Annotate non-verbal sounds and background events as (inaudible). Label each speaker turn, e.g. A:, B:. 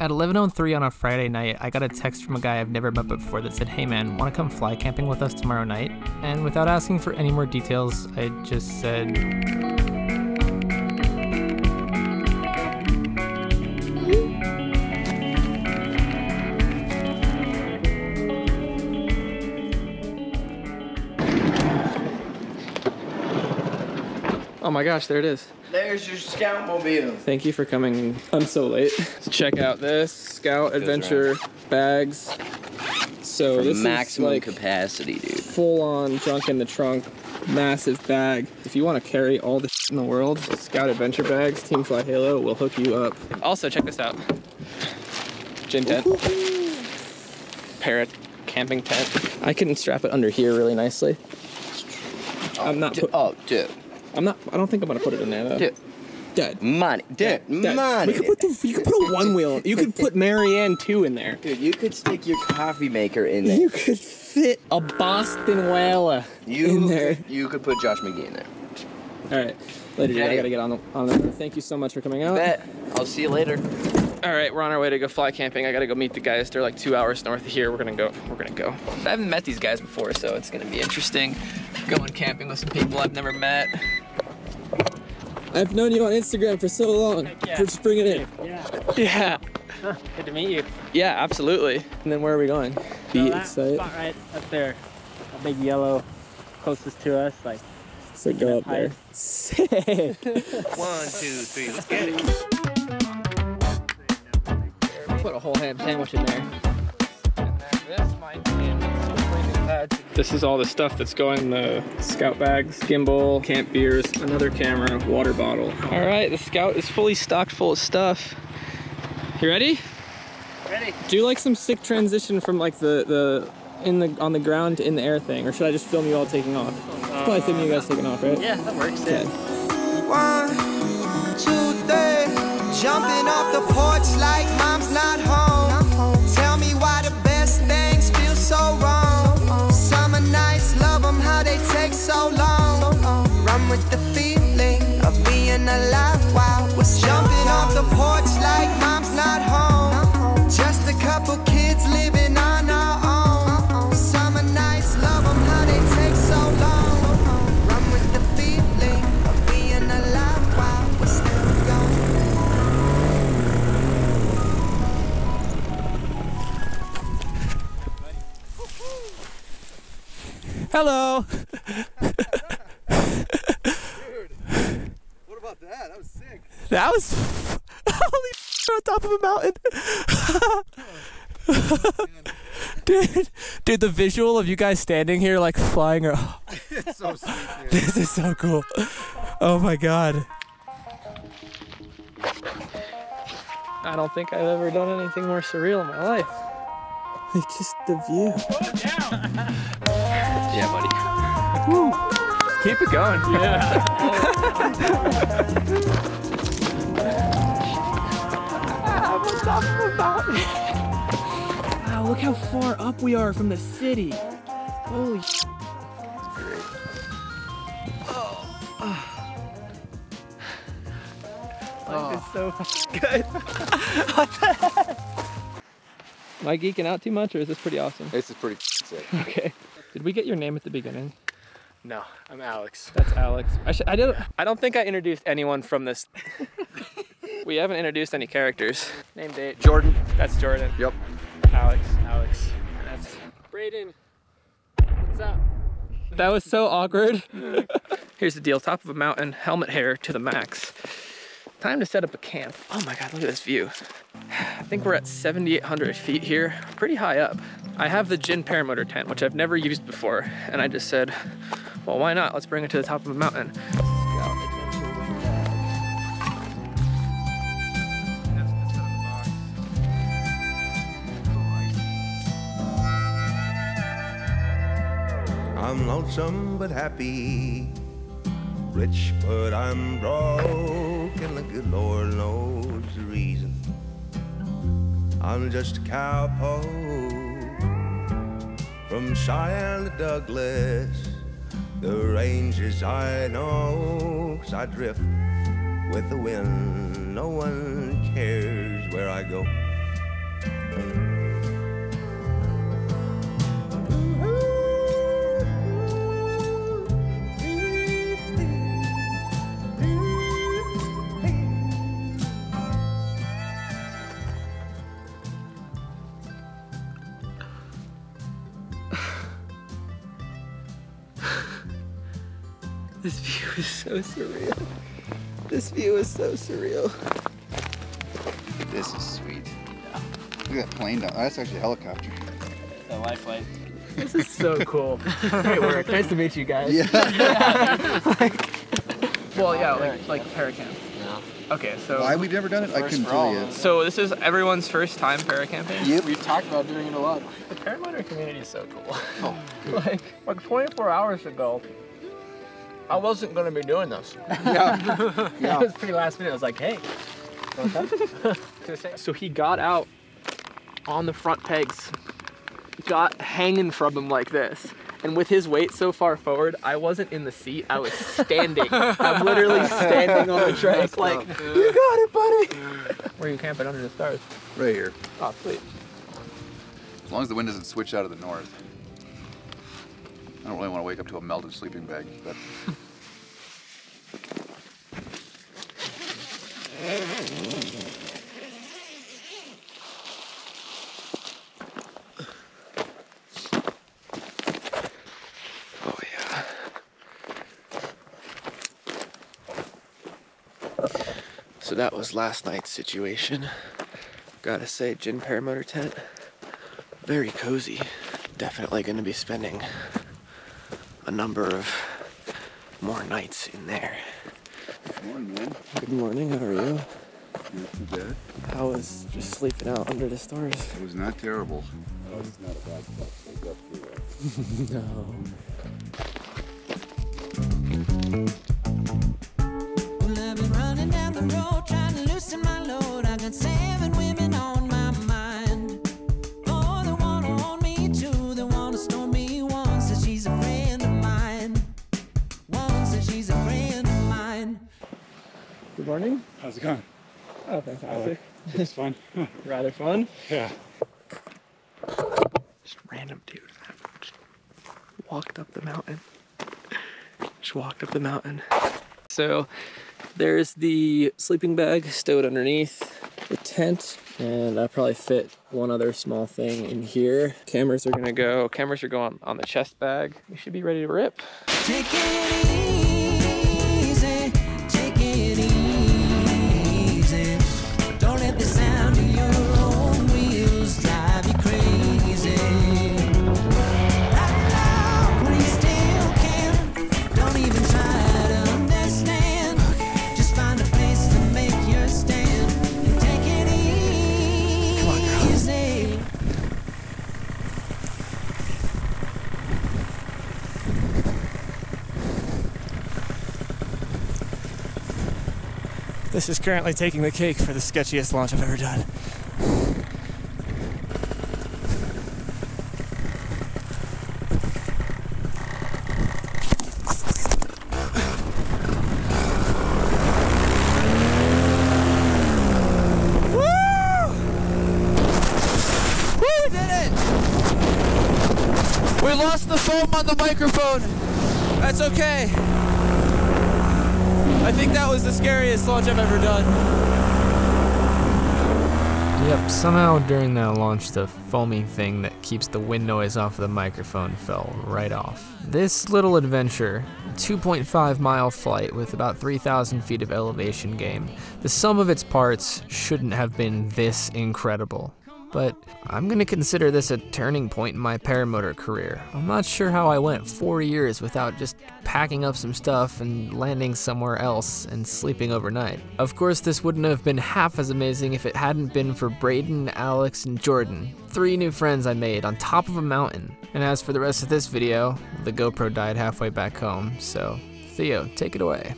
A: At 11:03 on a Friday night, I got a text from a guy I've never met before that said, "Hey man, want to come fly camping with us tomorrow night?" And without asking for any more details, I just said, Oh my gosh, there it is.
B: There's your scout mobile.
A: Thank you for coming. I'm so late. Check out this Scout Adventure bags. So this
B: Maximum
A: is like
B: capacity, dude.
A: full on junk in the trunk, massive bag. If you want to carry all the in the world, Scout Adventure bags, Team Fly Halo will hook you up. Also, check this out. Gin tent. Parrot camping tent. I can strap it under here really nicely. I'm not.
B: Dude,
A: Put,
B: oh, dude.
A: I'm not. I don't think I'm gonna put it in there though.
B: Dude.
A: Dad.
B: Money. Dude,
A: Dad,
B: money.
A: You could put the, you could put a one wheel. You could put Marianne two in there.
B: Dude, you could stick your coffee maker in there.
A: You could fit a Boston Whaler
B: You
A: in there.
B: You could put Josh McGee in there.
A: All right, later. dude, I gotta get on the on the. Thank you so much for coming out.
B: Bet. I'll see you later.
A: All right, we're on our way to go fly camping. I gotta go meet the guys. They're like two hours north of here. We're gonna go. We're gonna go. I haven't met these guys before, so it's gonna be interesting going camping with some people I've never met. I've known you on Instagram for so long.
C: yeah.
A: For just bringing it in.
C: Yeah.
A: Yeah.
C: Good to meet you.
A: Yeah, absolutely. And then where are we going?
C: So
A: Beach
C: that
A: site.
C: spot right up there, a big yellow closest to us, like
A: So go up there. Sick. (laughs)
B: One, two, three. Let's get it.
A: Put a whole ham sandwich in there. This is all the stuff that's going in the scout bags, gimbal, camp beers, another camera, water bottle. All right, the scout is fully stocked full of stuff. You ready?
C: ready.
A: Do you like some sick transition from like the the in the on the ground to in the air thing, or should I just film you all taking off? Probably film you guys taking off, right?
C: Yeah, that works.
A: Okay.
D: One, two, three. Jumping off the porch like the feeling of being alive while we're jumping off the porch like mom's not home. Just a couple kids living on our own. Summer nights, love 'em how they take so long. Run with the feeling of being alive while we're still young.
A: Hello. (laughs)
E: What about that? That was sick.
A: That was (laughs) holy we're on top of a mountain. (laughs) dude, dude, the visual of you guys standing here like flying. Or, (laughs)
E: It's so sick, dude.
A: this is so cool. Oh my god. I don't think I've ever done anything more surreal in my life. It's just the view.
B: Yeah, buddy. Woo.
A: Keep it going. Yeah. Wow, look how far up we are from the city. Holy sh-
C: It's oh. so
A: good. (laughs) Am I geeking out too much or is this pretty awesome?
E: This is pretty sick. (laughs)
A: Okay. Did we get your name at the beginning?
C: No, I'm Alex.
A: That's Alex. I, should, I, don't, I don't think I introduced anyone from this. (laughs) we haven't introduced any characters. Name date. Jordan. That's Jordan.
E: Yep.
A: Alex.
C: Alex. That's Braden. What's up?
A: That was so awkward. (laughs) Here's the deal. Top of a mountain, helmet hair to the max. Time to set up a camp. Oh my God, look at this view. I think we're at 7,800 feet here, pretty high up. I have the Gin paramotor tent, which I've never used before. And I just said, well, why not? Let's bring it to the top of a mountain.
F: I'm lonesome but happy, rich but I'm broke, and the good Lord knows the reason. I'm just a cowpoke from Cheyenne to Douglas, the ranges I know, 'cause I drift with the wind. No one cares where I go.
A: This view is so surreal. This view is so surreal.
E: This is sweet. Look at that plane down. Oh, that's actually a helicopter.
C: The life flight.
A: This is so cool. Great work. Nice to meet you guys.
E: Yeah. (laughs)
A: Well, yeah, like like paracamp. Okay, so
E: Why we've never done it? I
C: First
E: couldn't tell you.
A: so this is everyone's first time paracamping.
E: Yep.
C: We've talked about doing it a lot.
A: The paramotor community is so cool. Oh. (laughs) like like 24 hours ago, I wasn't gonna be doing this. (laughs)
E: Yeah.
A: It was pretty last minute. I was like, hey. (laughs) so he got out on the front pegs, got hanging from him like this. And with his weight so far forward, I wasn't in the seat. I was standing. I'm literally (laughs) standing on the trike, like, you got it, buddy. Where are you camping under the stars?
E: Right here.
A: Oh, sweet.
E: As long as the wind doesn't switch out of the north. I don't really want to wake up to a melted sleeping bag, but
A: Oh yeah. So that was last night's situation. Gotta say, Gin Paramotor tent, very cozy. Definitely gonna be spending a number of more nights in there.
E: morning, man.
A: Good morning, how are you?
E: Not too bad.
A: How was just sleeping out under the stars?
E: It was not terrible. (laughs)
A: No.
G: Well,
A: Good morning.
H: How's it going?
A: Oh, fantastic.
H: Oh, it's fun. (laughs)
A: Rather fun.
H: yeah.
A: Just random dude. Just walked up the mountain. Just walked up the mountain. So there's the sleeping bag stowed underneath the tent. And I probably fit one other small thing in here. Cameras are gonna go, cameras are going on the chest bag. We should be ready to rip.
I: This is currently taking the cake for the sketchiest launch I've ever done.
A: We did it! We lost the foam on the microphone. That's okay. I think that was the scariest launch I've ever done.
J: Yep, somehow during that launch, the foamy thing that keeps the wind noise off the microphone fell right off. This little adventure, 2.5 mile flight with about 3,000 feet of elevation gain, the sum of its parts shouldn't have been this incredible. But I'm gonna consider this a turning point in my paramotor career. I'm not sure how I went four years without just packing up some stuff and landing somewhere else and sleeping overnight. Of course, this wouldn't have been half as amazing if it hadn't been for Braden, Alex, and Jordan, three new friends I made on top of a mountain. And as for the rest of this video, the GoPro died halfway back home, so Theo, take it away.